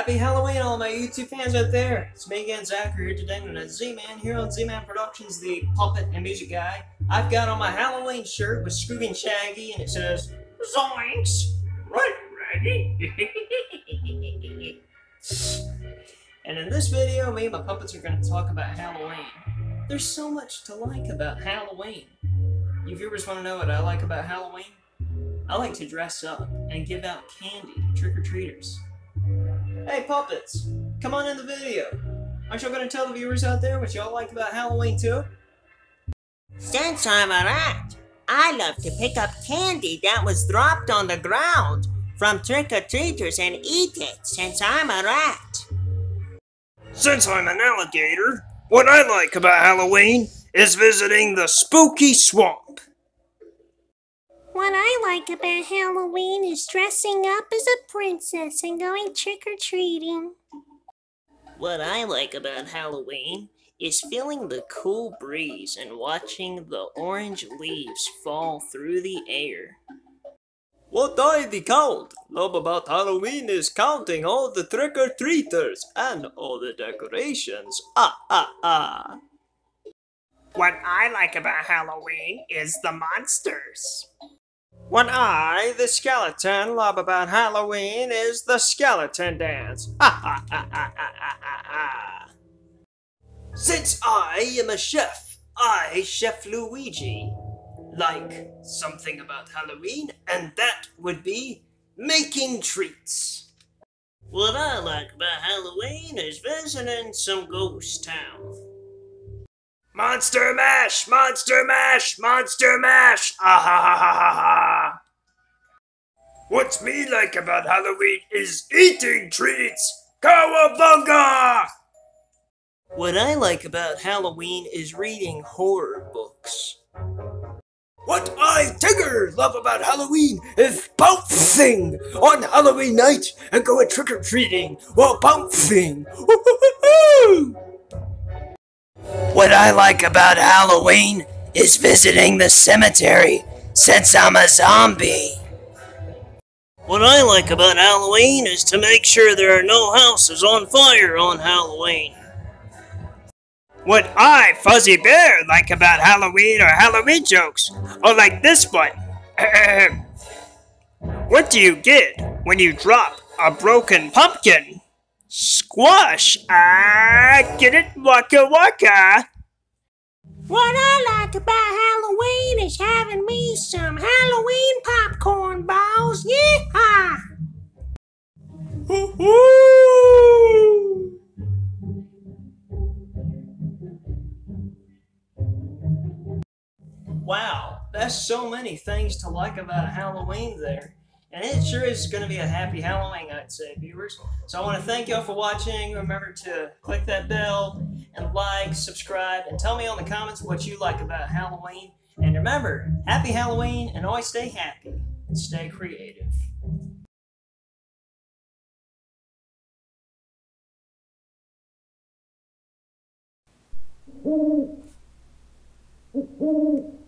Happy Halloween, all my YouTube fans out there! It's me again, Zachary, here today with Z-Man here on Z-Man Productions, the puppet and music guy. I've got on my Halloween shirt with Scooby and Shaggy, and it says, Zoinks! Right, ready? and in this video, me and my puppets are going to talk about Halloween. There's so much to like about Halloween. You viewers want to know what I like about Halloween? I like to dress up and give out candy to trick-or-treaters. Hey puppets, come on in the video. Aren't y'all gonna tell the viewers out there what y'all like about Halloween too? Since I'm a rat, I love to pick up candy that was dropped on the ground from trick-or-treaters and eat it since I'm a rat. Since I'm an alligator, what I like about Halloween is visiting the spooky swamp. What I like about Halloween is dressing up as a princess and going trick or treating. What I like about Halloween is feeling the cool breeze and watching the orange leaves fall through the air. What I the count love about Halloween is counting all the trick-or-treaters and all the decorations. Ah ah ah. What I like about Halloween is the monsters. What I, the skeleton, love about Halloween is the skeleton dance. Since I am a chef, I, Chef Luigi, like something about Halloween, and that would be making treats. What I like about Halloween is visiting some ghost town. Monster Mash! Monster Mash! Monster Mash! Ah ha ha ha ha ha! What's me like about Halloween is eating treats! Cowabunga! What I like about Halloween is reading horror books. What I, Tigger, love about Halloween is bouncing on Halloween night and going trick or treating while bouncing. What I like about Halloween is visiting the cemetery since I'm a zombie. What I like about Halloween is to make sure there are no houses on fire on Halloween. What I, Fozzie Bear, like about Halloween are Halloween jokes, or like this one. what do you get when you drop a broken pumpkin? Squash! Ah, get it, waka waka! What I like about Halloween is having me some Wow, that's so many things to like about Halloween there. And it sure is going to be a happy Halloween, I'd say, viewers. So I want to thank y'all for watching. Remember to click that bell and like, subscribe, and tell me on the comments what you like about Halloween. And remember, happy Halloween and always stay happy and stay creative.